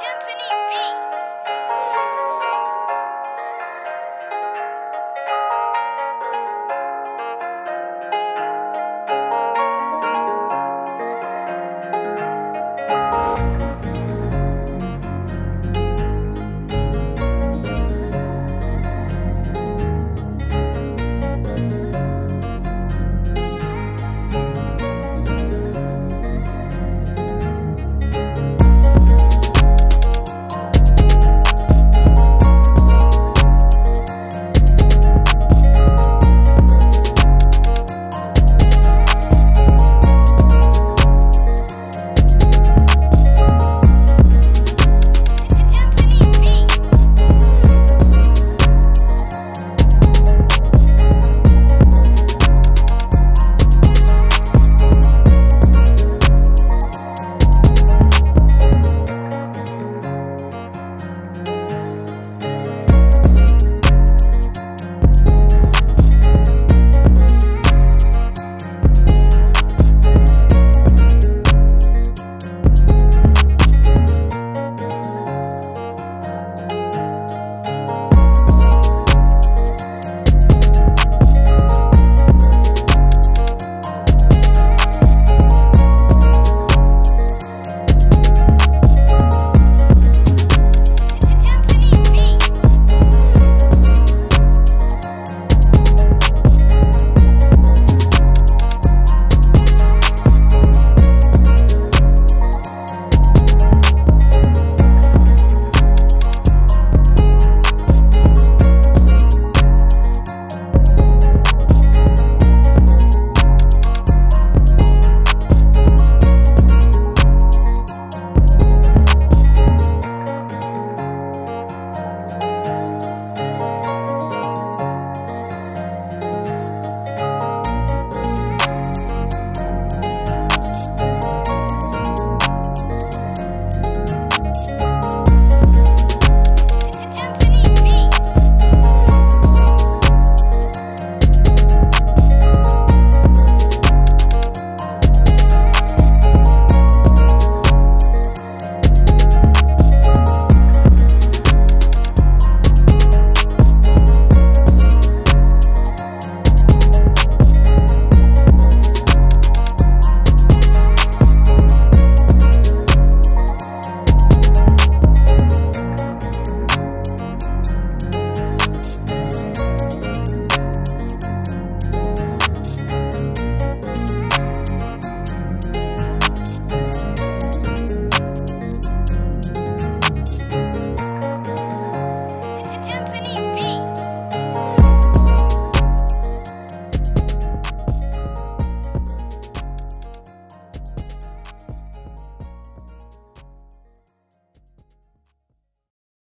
timpani